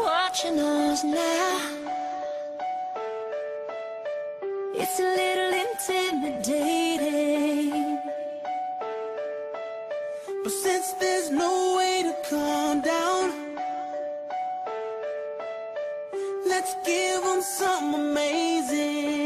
watching us now. It's a little intimidating. But since there's no way to calm down Let's give them something amazing.